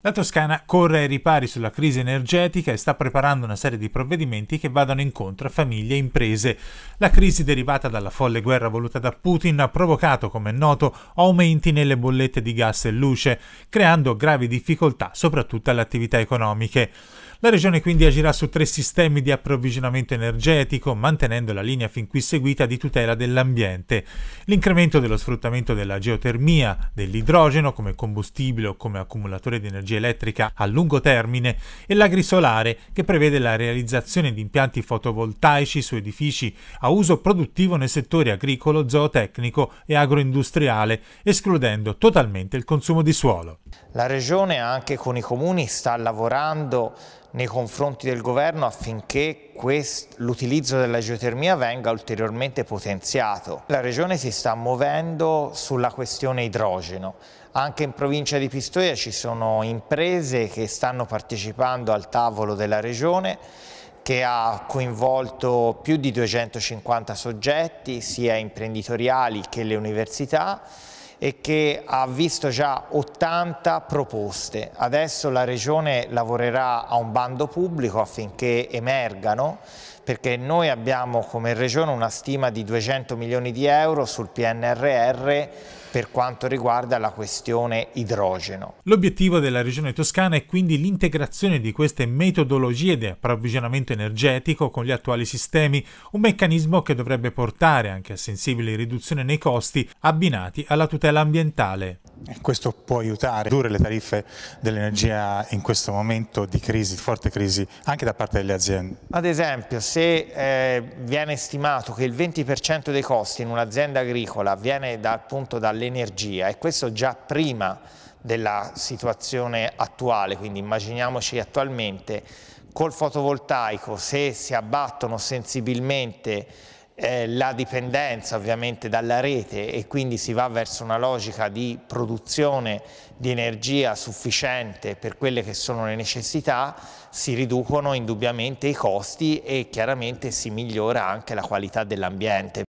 La Toscana corre ai ripari sulla crisi energetica e sta preparando una serie di provvedimenti che vadano incontro a famiglie e imprese. La crisi derivata dalla folle guerra voluta da Putin ha provocato, come è noto, aumenti nelle bollette di gas e luce, creando gravi difficoltà soprattutto alle attività economiche. La Regione quindi agirà su tre sistemi di approvvigionamento energetico, mantenendo la linea fin qui seguita di tutela dell'ambiente. L'incremento dello sfruttamento della geotermia, dell'idrogeno come combustibile o come accumulatore di energia elettrica a lungo termine e l'agrisolare, che prevede la realizzazione di impianti fotovoltaici su edifici a uso produttivo nei settori agricolo, zootecnico e agroindustriale, escludendo totalmente il consumo di suolo. La Regione anche con i comuni sta lavorando nei confronti del governo affinché l'utilizzo della geotermia venga ulteriormente potenziato. La Regione si sta muovendo sulla questione idrogeno. Anche in provincia di Pistoia ci sono imprese che stanno partecipando al tavolo della Regione che ha coinvolto più di 250 soggetti, sia imprenditoriali che le università, e che ha visto già 80 proposte. Adesso la Regione lavorerà a un bando pubblico affinché emergano perché noi abbiamo come Regione una stima di 200 milioni di euro sul PNRR per quanto riguarda la questione idrogeno. L'obiettivo della Regione Toscana è quindi l'integrazione di queste metodologie di approvvigionamento energetico con gli attuali sistemi, un meccanismo che dovrebbe portare anche a sensibili riduzioni nei costi abbinati alla tutela ambientale. Questo può aiutare a ridurre le tariffe dell'energia in questo momento di crisi, forte crisi, anche da parte delle aziende. Ad esempio, se eh, viene stimato che il 20% dei costi in un'azienda agricola viene da, appunto dall'energia e questo già prima della situazione attuale, quindi immaginiamoci attualmente col fotovoltaico se si abbattono sensibilmente eh, la dipendenza ovviamente dalla rete e quindi si va verso una logica di produzione di energia sufficiente per quelle che sono le necessità, si riducono indubbiamente i costi e chiaramente si migliora anche la qualità dell'ambiente.